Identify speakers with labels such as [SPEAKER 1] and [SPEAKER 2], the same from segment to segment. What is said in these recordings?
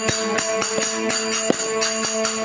[SPEAKER 1] Thank you.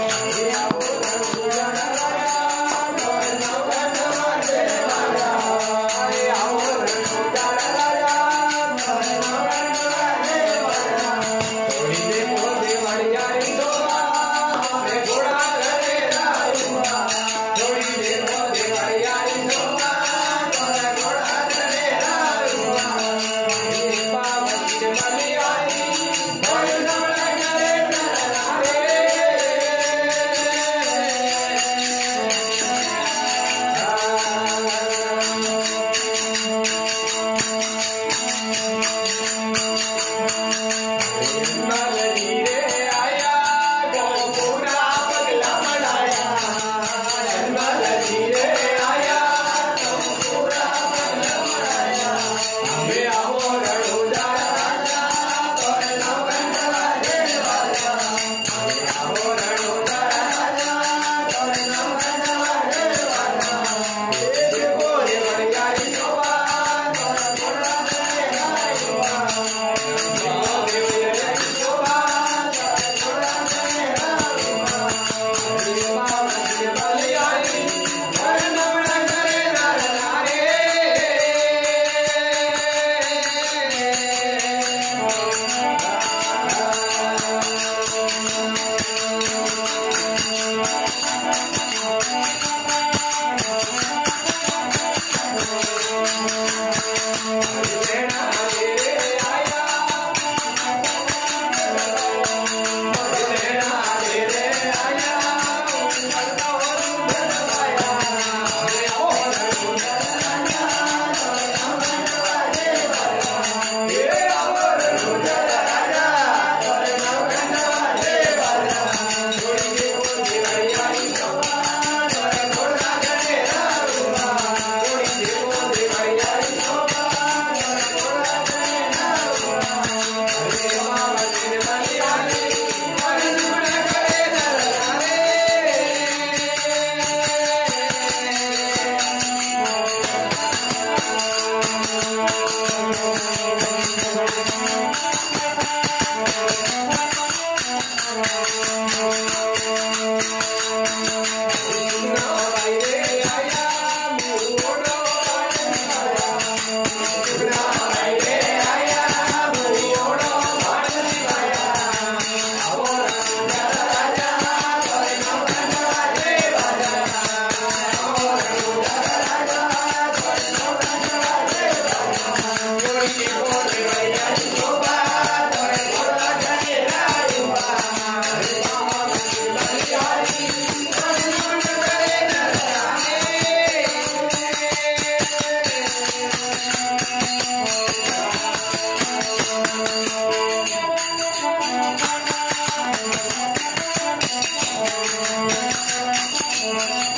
[SPEAKER 1] my Thank you.